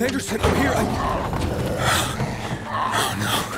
Anderson, I'm here. I... Oh, no.